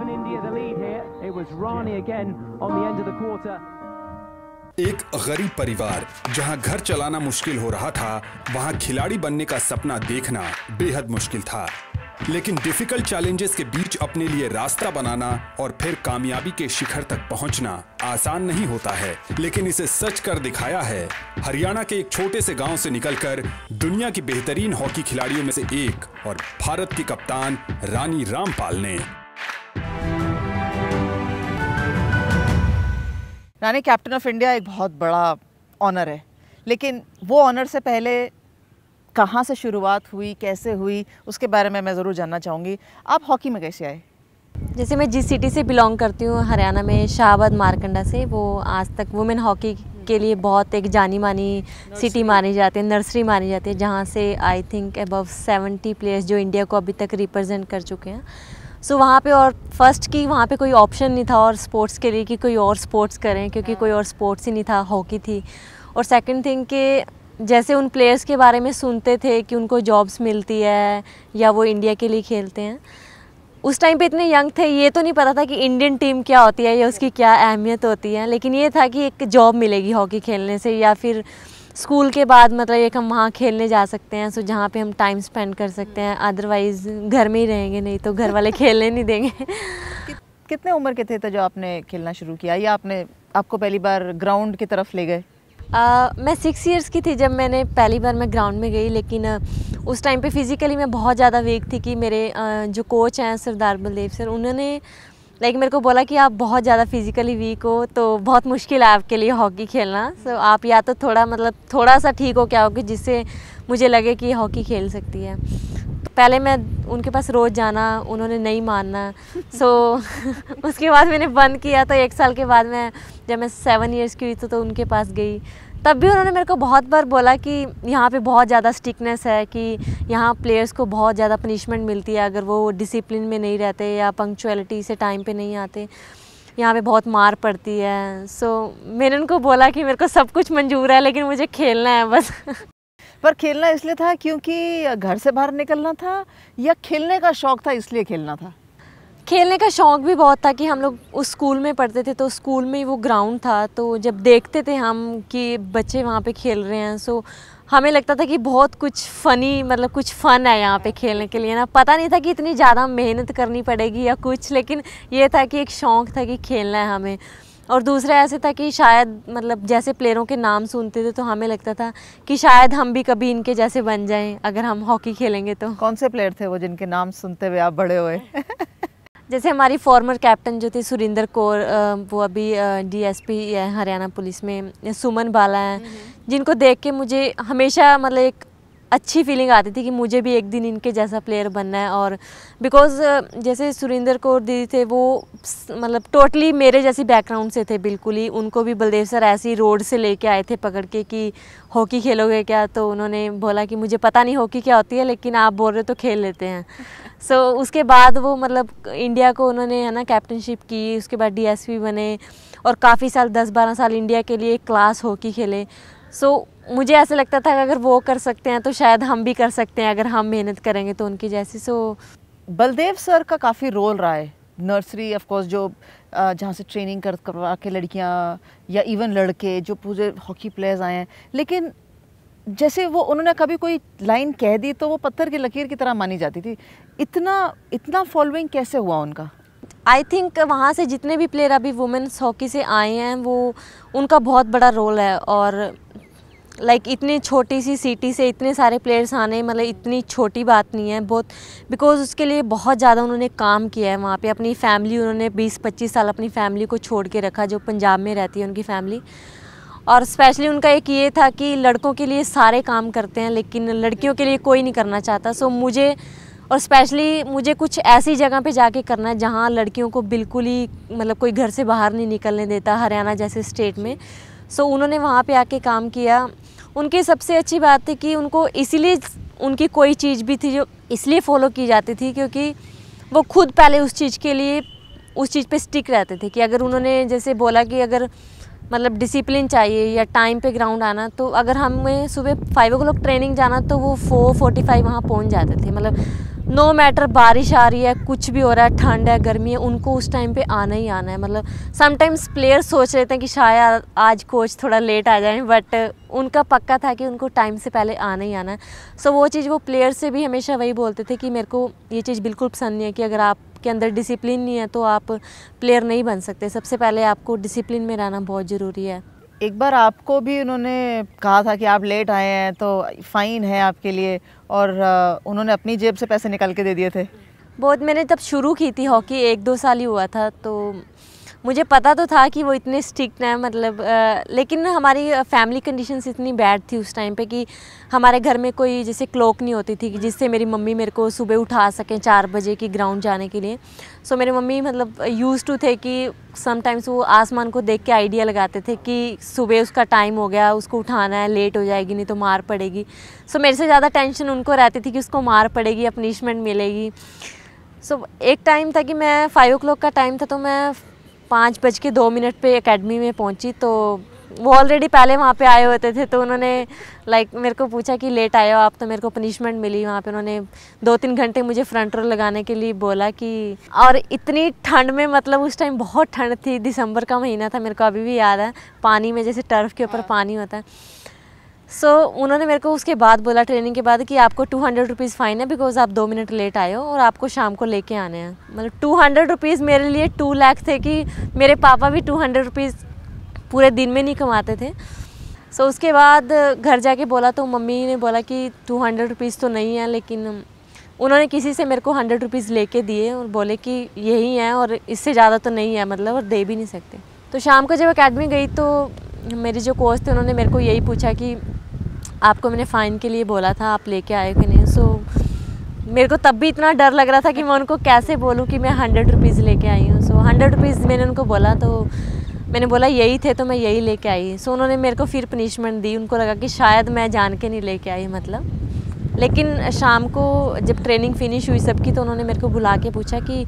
given India, the lead here. It was Rani again on the end of the quarter. एक गरीब परिवार, जहाँ घर चलाना मुश्किल हो रहा था, वहाँ खिलाड़ी बनने का सपना देखना बेहद मुश्किल था लेकिन डिफ़िकल्ट चैलेंजेस के बीच अपने लिए रास्ता बनाना और फिर कामयाबी के शिखर तक पहुँचना आसान नहीं होता है लेकिन इसे सच कर दिखाया है, हरियाणा के एक छोटे से गाँव से निकलकर दुनिया की बेहतरीन हॉकी खिलाड़ियों में से एक और भारत की कप्तान रानी रामपाल ने रानी कैप्टन ऑफ़ इंडिया एक बहुत बड़ा ऑनर है। लेकिन वो ऑनर से पहले कहाँ से शुरुआत हुई कैसे हुई उसके बारे में मैं ज़रूर जानना चाहूँगी। आप हॉकी में कैसे आए? जैसे मैं जिस सिटी से बिलोंग करती हूँ हरियाणा में शाहबाद मारकंडा से वो आज तक वुमेन हॉकी के लिए बहुत एक जानी मानी सिटी मानी जाती है नर्सरी मानी जाती है जहाँ से I think above seventy players जो इंडिया को अभी तक रिप्रेजेंट कर चुके हैं। सो so, वहाँ पे और फ़र्स्ट की वहाँ पे कोई ऑप्शन नहीं था और स्पोर्ट्स के लिए कि कोई और स्पोर्ट्स करें क्योंकि कोई और स्पोर्ट्स ही नहीं था हॉकी थी। और सेकंड थिंग कि जैसे उन प्लेयर्स के बारे में सुनते थे कि उनको जॉब्स मिलती है या वो इंडिया के लिए खेलते हैं उस टाइम पे इतने यंग थे ये तो नहीं पता था कि इंडियन टीम क्या होती है या उसकी क्या अहमियत होती है लेकिन ये था कि एक जॉब मिलेगी हॉकी खेलने से या फिर स्कूल के बाद मतलब एक हम वहाँ खेलने जा सकते हैं सो जहाँ पे हम टाइम स्पेंड कर सकते हैं। अदरवाइज़ घर में ही रहेंगे नहीं तो घर वाले खेलने नहीं देंगे। कि, कितने उम्र के थे तो जो आपने खेलना शुरू किया? या आपने आपको पहली बार ग्राउंड की तरफ़ ले गए? मैं सिक्स इयर्स की थी जब मैंने पहली बार मैं ग्राउंड में गई लेकिन उस टाइम पे फिज़िकली मैं बहुत ज़्यादा वीक थी कि मेरे जो कोच हैं सरदार बलदेव सर उन्होंने लाइक मेरे को बोला कि आप बहुत ज़्यादा फिज़िकली वीक हो तो बहुत मुश्किल है आपके लिए हॉकी खेलना। सो आप या तो थोड़ा मतलब थोड़ा सा ठीक हो क्या हो कि जिससे मुझे लगे कि हॉकी खेल सकती है। तो पहले मैं उनके पास रोज़ जाना उन्होंने नहीं मानना। सो so, उसके बाद मैंने बंद किया तो एक साल के बाद मैं जब मैं सेवन ईयर्स की हुई तो, तो उनके पास गई। तब भी उन्होंने मेरे को बहुत बार बोला कि यहाँ पे बहुत ज़्यादा स्टिकनेस है कि यहाँ प्लेयर्स को बहुत ज़्यादा पनिशमेंट मिलती है अगर वो डिसिप्लिन में नहीं रहते या पंक्चुअलिटी से टाइम पे नहीं आते। यहाँ पे बहुत मार पड़ती है। सो so, मैंने उनको बोला कि मेरे को सब कुछ मंजूर है लेकिन मुझे खेलना है बस। पर खेलना इसलिए था क्योंकि घर से बाहर निकलना था या खेलने का शौक़ था इसलिए खेलना था? खेलने का शौक़ भी बहुत था कि हम लोग उस स्कूल में पढ़ते थे तो स्कूल में ही वो ग्राउंड था तो जब देखते थे हम कि बच्चे वहाँ पे खेल रहे हैं सो हमें लगता था कि बहुत कुछ फ़नी मतलब कुछ फ़न है यहाँ पे खेलने के लिए ना। पता नहीं था कि इतनी ज़्यादा मेहनत करनी पड़ेगी या कुछ, लेकिन ये था कि एक शौक़ था कि खेलना है हमें। और दूसरा ऐसे था कि शायद मतलब जैसे प्लेयरों के नाम सुनते थे तो हमें लगता था कि शायद हम भी कभी इनके जैसे बन जाएँ, अगर हम हॉकी खेलेंगे तो। कौन से प्लेयर थे वो जिनके नाम सुनते हुए आप बड़े हुए? जैसे हमारी फॉर्मर कैप्टन जो थी सुरेंद्र कौर वो अभी डीएसपी है हरियाणा पुलिस में सुमन बाला हैं जिनको देख के मुझे हमेशा मतलब एक अच्छी फीलिंग आती थी कि मुझे भी एक दिन इनके जैसा प्लेयर बनना है और बिकॉज़ जैसे सुरेंद्र कौर दीदी थे वो मतलब टोटली मेरे जैसी बैकग्राउंड से थे बिल्कुल ही। उनको भी बलदेव सर ऐसी रोड से लेके आए थे पकड़ के कि हॉकी खेलोगे क्या? तो उन्होंने बोला कि मुझे पता नहीं हॉकी क्या होती है लेकिन आप बोल रहे तो खेल लेते हैं। सो so, उसके बाद वो मतलब इंडिया को उन्होंने है ना कैप्टनशिप की। उसके बाद डीएसपी बने और काफ़ी साल दस बारह साल इंडिया के लिए क्लास हॉकी खेले। सो so, मुझे ऐसा लगता था कि अगर वो कर सकते हैं तो शायद हम भी कर सकते हैं अगर हम मेहनत करेंगे तो उनकी जैसी। सो बलदेव सर का काफ़ी रोल रहा है। नर्सरी ऑफ़ कोर्स जो जहाँ से ट्रेनिंग कर करवा के लड़कियाँ या इवन लड़के जो पूरे हॉकी प्लेयर्स आए हैं। लेकिन जैसे वो उन्होंने कभी कोई लाइन कह दी तो वो पत्थर की लकीर की तरह मानी जाती थी। इतना इतना फॉलोइंग कैसे हुआ उनका? आई थिंक वहाँ से जितने भी प्लेयर अभी वुमेंस हॉकी से आए हैं वो उनका बहुत बड़ा रोल है। और लाइक like, इतनी छोटी सी सिटी से इतने सारे प्लेयर्स आने मतलब इतनी छोटी बात नहीं है बहुत बिकॉज़ उसके लिए बहुत ज़्यादा उन्होंने काम किया है वहाँ पे। अपनी फैमिली उन्होंने 20-25 साल अपनी फैमिली को छोड़ के रखा जो पंजाब में रहती है उनकी फैमिली और स्पेशली उनका एक ये था कि लड़कों के लिए सारे काम करते हैं लेकिन लड़कियों के लिए कोई नहीं करना चाहता। सो मुझे और स्पेशली मुझे कुछ ऐसी जगह पे जाके करना है जहाँ लड़कियों को बिल्कुल ही मतलब कोई घर से बाहर नहीं निकलने देता हरियाणा जैसे स्टेट में। सो so, उन्होंने वहाँ पे आके काम किया। उनकी सबसे अच्छी बात थी कि उनको इसीलिए उनकी कोई चीज़ भी थी जो इसलिए फॉलो की जाती थी क्योंकि वो खुद पहले उस चीज़ के लिए, उस चीज़ पे स्टिक रहते थे कि अगर उन्होंने जैसे बोला कि अगर मतलब डिसिप्लिन चाहिए या टाइम पे ग्राउंड आना तो अगर हमें सुबह फाइव ओ ट्रेनिंग जाना तो वो फोर फोर्टी फाइव वहाँ पहुँच जाते थे। मतलब नो मैटर बारिश आ रही है कुछ भी हो रहा है ठंड है गर्मी है उनको उस टाइम पे आना ही आना है। मतलब समटाइम्स प्लेयर्स सोच रहे थे कि शायद आज कोच थोड़ा लेट आ जाए बट उनका पक्का था कि उनको टाइम से पहले आना ही आना है। सो so, वो चीज़ वो प्लेयर से भी हमेशा वही बोलते थे कि मेरे को ये चीज़ बिल्कुल पसंद नहीं है कि अगर आपके अंदर डिसिप्लिन नहीं है तो आप प्लेयर नहीं बन सकते। सबसे पहले आपको डिसिप्लिन में रहना बहुत ज़रूरी है। एक बार आपको भी उन्होंने कहा था कि आप लेट आए हैं तो फ़ाइन है आपके लिए, और उन्होंने अपनी जेब से पैसे निकाल के दे दिए थे। बहुत, मैंने तब शुरू की थी हॉकी, एक दो साल ही हुआ था तो मुझे पता तो था कि वो इतने स्ट्रिक्ट हैं मतलब आ, लेकिन हमारी फैमिली कंडीशंस इतनी बैड थी उस टाइम पे कि हमारे घर में कोई जैसे क्लॉक नहीं होती थी कि जिससे मेरी मम्मी मेरे को सुबह उठा सकें चार बजे की ग्राउंड जाने के लिए। सो मेरी मम्मी मतलब यूज़ टू थे कि समटाइम्स वो आसमान को देख के आइडिया लगाते थे कि सुबह उसका टाइम हो गया उसको उठाना है लेट हो जाएगी नहीं तो मार पड़ेगी। सो मेरे से ज़्यादा टेंशन उनको रहती थी कि उसको मार पड़ेगी या पनिशमेंट मिलेगी। सो एक टाइम था कि मैं फाइव ओ का टाइम था तो मैं पाँच बज के दो मिनट पे एकेडमी में पहुँची तो वो ऑलरेडी पहले वहाँ पे आए होते थे तो उन्होंने लाइक मेरे को पूछा कि लेट आए हो आप तो मेरे को पनिशमेंट मिली वहाँ पे। उन्होंने दो तीन घंटे मुझे फ्रंट रोल लगाने के लिए बोला कि और इतनी ठंड में मतलब उस टाइम बहुत ठंड थी दिसंबर का महीना था मेरे को अभी भी याद है पानी में जैसे टर्फ के ऊपर पानी होता है। सो so, उन्होंने मेरे को उसके बाद बोला ट्रेनिंग के बाद कि आपको टू हंड्रेड रुपीज़ फ़ाइन है बिकॉज़ आप दो मिनट लेट आए हो और आपको शाम को लेके आने हैं। मतलब टू हंड्रेड रुपीज़ मेरे लिए टू लैख थे कि मेरे पापा भी टू हंड्रेड रुपीज़ पूरे दिन में नहीं कमाते थे। सो so, उसके बाद घर जाके बोला तो मम्मी ने बोला कि टू हंड्रेड रुपीज़ तो नहीं है लेकिन उन्होंने किसी से मेरे को हंड्रेड रुपीज़ लेके दिए और बोले कि यही है और इससे ज़्यादा तो नहीं है मतलब और दे भी नहीं सकते। तो शाम को जब अकेडमी गई तो मेरे जो कोच थे उन्होंने मेरे को यही पूछा कि आपको मैंने फ़ाइन के लिए बोला था, आप लेके आए कि नहीं सो मेरे को तब भी इतना डर लग रहा था कि मैं उनको कैसे बोलूँ कि मैं हंड्रेड रुपीज़ लेके आई हूँ। सो हंड्रेड रुपीज़ मैंने उनको बोला तो मैंने बोला, यही थे तो मैं यही लेके आई। सो उन्होंने मेरे को फिर पनिशमेंट दी। उनको लगा कि शायद मैं जान के नहीं लेके आई मतलब। लेकिन शाम को जब ट्रेनिंग फिनिश हुई सबकी तो उन्होंने मेरे को बुला के पूछा कि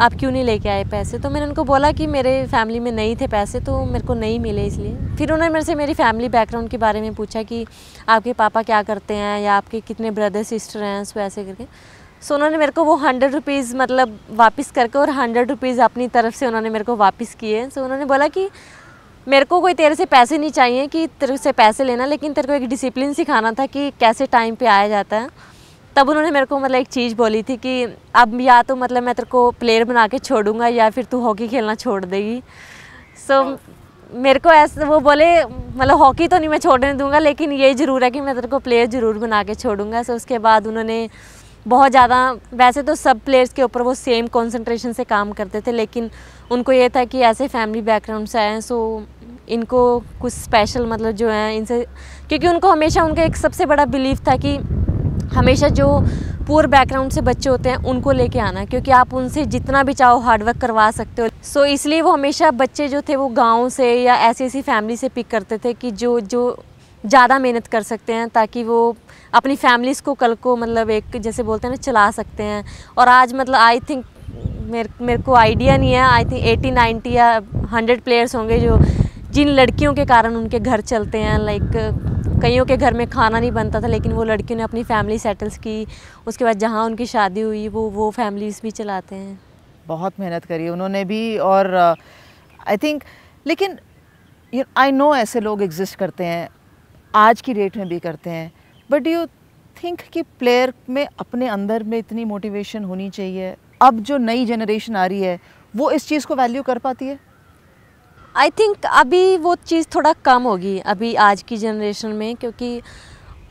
आप क्यों नहीं लेके आए पैसे? तो मैंने उनको बोला कि मेरे फैमिली में नहीं थे पैसे तो मेरे को नहीं मिले इसलिए। फिर उन्होंने मेरे से मेरी फैमिली बैकग्राउंड के बारे में पूछा कि आपके पापा क्या करते हैं या आपके कितने ब्रदर सिस्टर हैं, सो ऐसे करके। सो उन्होंने मेरे को वो हंड्रेड रुपीज़ मतलब वापस करके और हंड्रेड रुपीज़ अपनी तरफ़ से उन्होंने मेरे को वापस किए। सो उन्होंने बोला कि मेरे को कोई तेरे से पैसे नहीं चाहिए कि तेरे से पैसे लेना, लेकिन तेरे को एक डिसिप्लिन सिखाना था कि कैसे टाइम पे आया जाता है। तब उन्होंने मेरे को मतलब एक चीज़ बोली थी कि अब या तो मतलब मैं तेरे को प्लेयर बना के छोड़ूँगा या फिर तू हॉकी खेलना छोड़ देगी। सो so, मेरे को ऐसे वो बोले मतलब हॉकी तो नहीं मैं छोड़ने दूँगा लेकिन ये ज़रूर है कि मैं तेरे को प्लेयर ज़रूर बना के छोड़ूँगा। सो so, उसके बाद उन्होंने बहुत ज़्यादा वैसे तो सब प्लेयर्स के ऊपर वो सेम कंसंट्रेशन से काम करते थे लेकिन उनको ये था कि ऐसे फैमिली बैकग्राउंड से आए सो इनको कुछ स्पेशल मतलब जो है इनसे क्योंकि उनको हमेशा उनका एक सबसे बड़ा बिलीव था कि हमेशा जो पुअर बैकग्राउंड से बच्चे होते हैं उनको लेके आना क्योंकि आप उनसे जितना भी चाहो हार्डवर्क करवा सकते हो। सो so, इसलिए वो हमेशा बच्चे जो थे वो गाँव से या ऐसी ऐसी फैमिली से पिक करते थे कि जो जो ज़्यादा मेहनत कर सकते हैं ताकि वो अपनी फैमिलीज़ को कल को मतलब एक जैसे बोलते हैं ना चला सकते हैं। और आज मतलब आई थिंक मेरे मेरे को आइडिया नहीं है आई थिंक एटी नाइन्टी या हंड्रेड प्लेयर्स होंगे जो जिन लड़कियों के कारण उनके घर चलते हैं लाइक कईयों के घर में खाना नहीं बनता था लेकिन वो लड़कियों ने अपनी फैमिली सेटल्स की। उसके बाद जहाँ उनकी शादी हुई वो वो फैमिलीज़ भी चलाते हैं। बहुत मेहनत करी उन्होंने भी और आई uh, थिंक लेकिन आई नो ऐसे लोग एग्जिस्ट करते हैं आज की डेट में भी करते हैं बट यू थिंक कि प्लेयर में अपने अंदर में इतनी मोटिवेशन होनी चाहिए? अब जो नई जनरेशन आ रही है वो इस चीज़ को वैल्यू कर पाती है? आई थिंक अभी वो चीज़ थोड़ा कम होगी अभी आज की जनरेशन में क्योंकि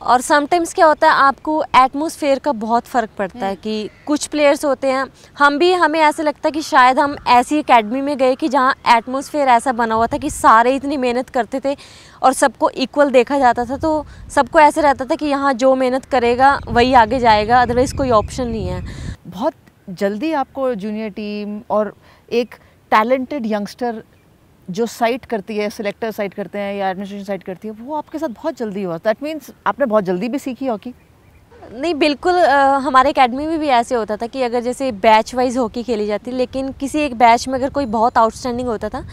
और समटाइम्स क्या होता है आपको एटमोसफेयर का बहुत फ़र्क पड़ता है हम्म। कि कुछ प्लेयर्स होते हैं हम भी हमें ऐसे लगता है कि शायद हम ऐसी एकेडमी में गए कि जहाँ एटमोसफेयर ऐसा बना हुआ था कि सारे इतनी मेहनत करते थे और सबको इक्वल देखा जाता था तो सबको ऐसे रहता था कि यहाँ जो मेहनत करेगा वही आगे जाएगा अदरवाइज़ कोई ऑप्शन नहीं है बहुत जल्दी आपको जूनियर टीम और एक टैलेंटेड यंगस्टर जो साइट करती है सिलेक्टर साइट करते हैं या एडमिनिस्ट्रेशन साइट करती है वो आपके साथ बहुत जल्दी हुआ। दैट मीन्स आपने बहुत जल्दी भी सीखी हॉकी नहीं बिल्कुल आ, हमारे एकेडमी में भी ऐसे होता था कि अगर जैसे बैच वाइज हॉकी खेली जाती लेकिन किसी एक बैच में अगर कोई बहुत आउटस्टैंडिंग होता था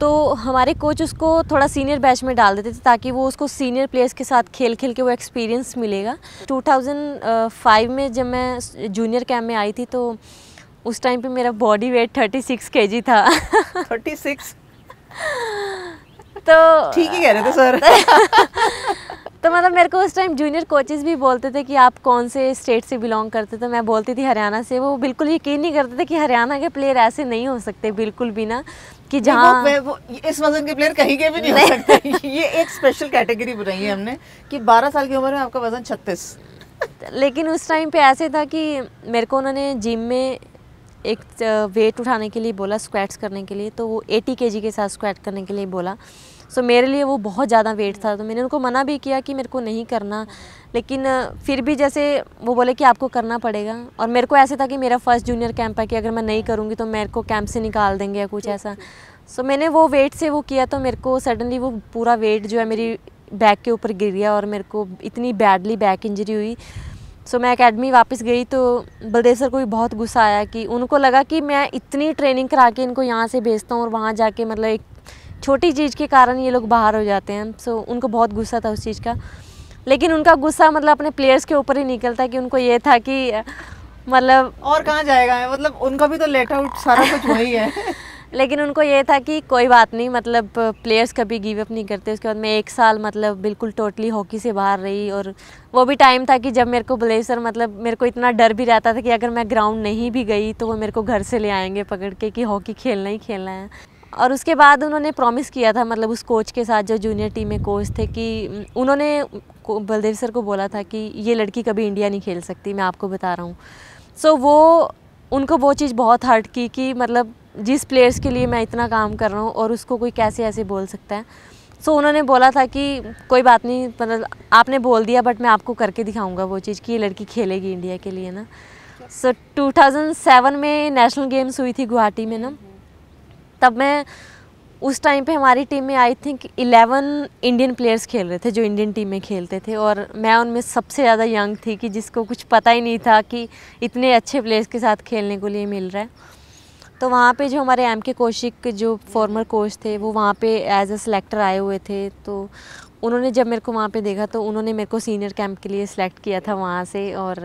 तो हमारे कोच उसको थोड़ा सीनियर बैच में डाल देते थे ताकि वो उसको सीनियर प्लेयर्स के साथ खेल खेल के वो एक्सपीरियंस मिलेगा। 2005 में जब मैं जूनियर कैम्प में आई थी तो उस टाइम पे मेरा बॉडी वेट 36 केजी था। 36 तो ठीक ही कह रहे थे सर तो मतलब मेरे को उस टाइम जूनियर कोचेस भी बोलते थे कि आप कौन से स्टेट से बिलोंग करते थे। मैं बोलती थी हरियाणा से। वो बिल्कुल यकीन नहीं करते थे कि हरियाणा के प्लेयर ऐसे नहीं हो सकते बिल्कुल भी ना कि जहाँ वो, वो, इस वज़न के प्लेयर कहीं के भी नहीं, नहीं। हो सकते। ये एक स्पेशल कैटेगरी बनाई है हमने कि 12 साल की उम्र में आपका वज़न 36 लेकिन उस टाइम पे ऐसे था कि मेरे को उन्होंने जिम में एक वेट उठाने के लिए बोला स्क्वाट्स करने के लिए तो वो 80 केजी के साथ स्क्वैट करने के लिए बोला। सो मेरे लिए वो बहुत ज़्यादा वेट था तो मैंने उनको मना भी किया कि मेरे को नहीं करना। लेकिन फिर भी जैसे वो बोले कि आपको करना पड़ेगा, और मेरे को ऐसे था कि मेरा फ़र्स्ट जूनियर कैंप है कि अगर मैं नहीं करूँगी तो मेरे को कैंप से निकाल देंगे या कुछ ऐसा। सो मैंने वो वेट से वो किया तो मेरे को सडनली वो पूरा वेट जो है मेरी बैक के ऊपर गिर गया और मेरे को इतनी बैडली बैक इंजरी हुई। सो मैं एकेडमी वापस गई तो बलदेव सर को भी बहुत गुस्सा आया कि उनको लगा कि मैं इतनी ट्रेनिंग करा के इनको यहाँ से भेजता हूँ और वहाँ जाके मतलब एक छोटी चीज़ के कारण ये लोग बाहर हो जाते हैं। सो उनको बहुत गुस्सा था उस चीज़ का। लेकिन उनका गुस्सा मतलब अपने प्लेयर्स के ऊपर ही निकलता कि उनको ये था कि मतलब और कहाँ जाएगा? मतलब उनका भी तो लेट आउट सारा कुछ वही है। लेकिन उनको ये था कि कोई बात नहीं मतलब प्लेयर्स कभी गिव अप नहीं करते। उसके बाद मैं एक साल मतलब बिल्कुल टोटली हॉकी से बाहर रही और वो भी टाइम था कि जब मेरे को ब्लेसर मतलब मेरे को इतना डर भी रहता था कि अगर मैं ग्राउंड नहीं भी गई तो वो मेरे को घर से ले आएँगे पकड़ के कि हॉकी खेलना ही खेलना है। और उसके बाद उन्होंने प्रॉमिस किया था मतलब उस कोच के साथ जो जूनियर टीम में कोच थे कि उन्होंने बलदेव सर को बोला था कि ये लड़की कभी इंडिया नहीं खेल सकती मैं आपको बता रहा हूँ। सो so, वो उनको वो चीज़ बहुत हर्ट की कि मतलब जिस प्लेयर्स के लिए मैं इतना काम कर रहा हूँ और उसको कोई कैसे ऐसे बोल सकता है। सो so, उन्होंने बोला था कि कोई बात नहीं मतलब आपने बोल दिया बट मैं आपको करके दिखाऊँगा वो चीज़ कि ये लड़की खेलेगी इंडिया के लिए ना। सो so, 2007 में नेशनल गेम्स हुई थी गुवाहाटी में ना। तब मैं उस टाइम पे हमारी टीम में आई थिंक 11 इंडियन प्लेयर्स खेल रहे थे जो इंडियन टीम में खेलते थे। और मैं उनमें सबसे ज़्यादा यंग थी कि जिसको कुछ पता ही नहीं था कि इतने अच्छे प्लेयर्स के साथ खेलने को लिए मिल रहा है। तो वहाँ पे जो हमारे एम के कौशिक जो फॉर्मर कोच थे वो वहाँ पे एज अ सेलेक्टर आए हुए थे। तो उन्होंने जब मेरे को वहाँ पे देखा तो उन्होंने मेरे को सीनियर कैंप के लिए सिलेक्ट किया था वहाँ से और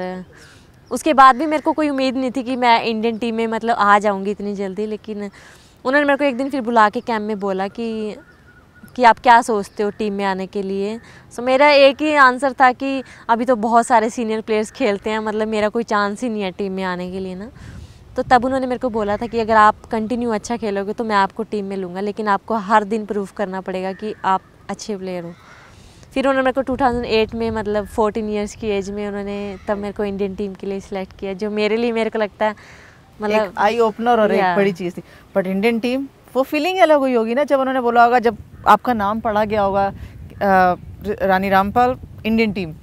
उसके बाद भी मेरे को कोई उम्मीद नहीं थी कि मैं इंडियन टीम में मतलब आ जाऊँगी इतनी जल्दी लेकिन उन्होंने मेरे को एक दिन फिर बुला के कैंप में बोला कि कि आप क्या सोचते हो टीम में आने के लिए? सो so, मेरा एक ही आंसर था कि अभी तो बहुत सारे सीनियर प्लेयर्स खेलते हैं मतलब मेरा कोई चांस ही नहीं है टीम में आने के लिए ना। तो तब उन्होंने मेरे को बोला था कि अगर आप कंटिन्यू अच्छा खेलोगे तो मैं आपको टीम में लूँगा लेकिन आपको हर दिन प्रूव करना पड़ेगा कि आप अच्छे प्लेयर हो। फिर उन्होंने मेरे को 2008 में मतलब 14 इयर्स की एज में उन्होंने तब मेरे को इंडियन टीम के लिए सिलेक्ट किया जो मेरे लिए मेरे को लगता है मतलब आई ओपनर और एक बड़ी चीज़ थी। बट इंडियन टीम वो फीलिंग अलग हुई होगी ना जब उन्होंने बोला होगा जब आपका नाम पढ़ा गया होगा रानी रामपाल इंडियन टीम